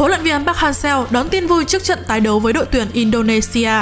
Huấn luyện viên Park Hang-seo đón tin vui trước trận tái đấu với đội tuyển Indonesia.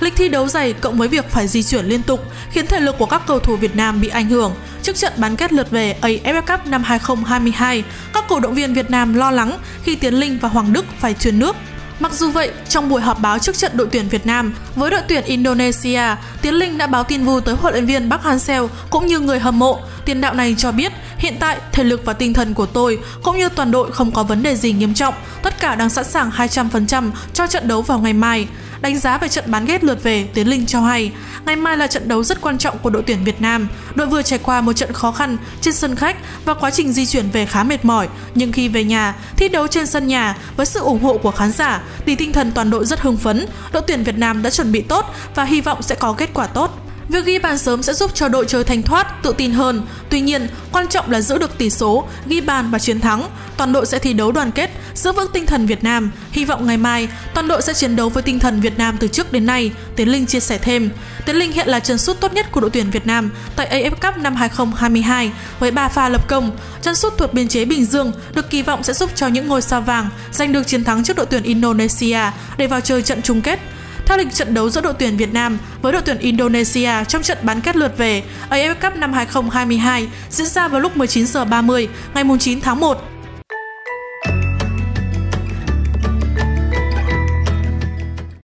Lịch thi đấu dày cộng với việc phải di chuyển liên tục khiến thể lực của các cầu thủ Việt Nam bị ảnh hưởng. Trước trận bán kết lượt về AFF Cup năm 2022, các cổ động viên Việt Nam lo lắng khi Tiến Linh và Hoàng Đức phải truyền nước Mặc dù vậy, trong buổi họp báo trước trận đội tuyển Việt Nam với đội tuyển Indonesia, Tiến Linh đã báo tin vui tới huấn luyện viên Park Hang-seo cũng như người hâm mộ. Tiền đạo này cho biết, hiện tại thể lực và tinh thần của tôi cũng như toàn đội không có vấn đề gì nghiêm trọng, tất cả đang sẵn sàng 200% cho trận đấu vào ngày mai. Đánh giá về trận bán kết lượt về, Tiến Linh cho hay, ngày mai là trận đấu rất quan trọng của đội tuyển Việt Nam. Đội vừa trải qua một trận khó khăn trên sân khách và quá trình di chuyển về khá mệt mỏi, nhưng khi về nhà, thi đấu trên sân nhà với sự ủng hộ của khán giả thì tinh thần toàn đội rất hưng phấn. Đội tuyển Việt Nam đã chuẩn bị tốt và hy vọng sẽ có kết quả tốt. Việc ghi bàn sớm sẽ giúp cho đội chơi thanh thoát, tự tin hơn. Tuy nhiên, quan trọng là giữ được tỷ số, ghi bàn và chiến thắng. Toàn đội sẽ thi đấu đoàn kết, giữ vững tinh thần Việt Nam. Hy vọng ngày mai, toàn đội sẽ chiến đấu với tinh thần Việt Nam từ trước đến nay. Tiến Linh chia sẻ thêm. Tiến Linh hiện là chân sút tốt nhất của đội tuyển Việt Nam tại AF Cup năm 2022 với 3 pha lập công. Chân sút thuộc biên chế Bình Dương được kỳ vọng sẽ giúp cho những ngôi sao vàng giành được chiến thắng trước đội tuyển Indonesia để vào chơi trận chung kết. Theo lịch trận đấu giữa đội tuyển Việt Nam với đội tuyển Indonesia trong trận bán kết lượt về AFF Cup năm 2022 diễn ra vào lúc 19h30 ngày 9 tháng 1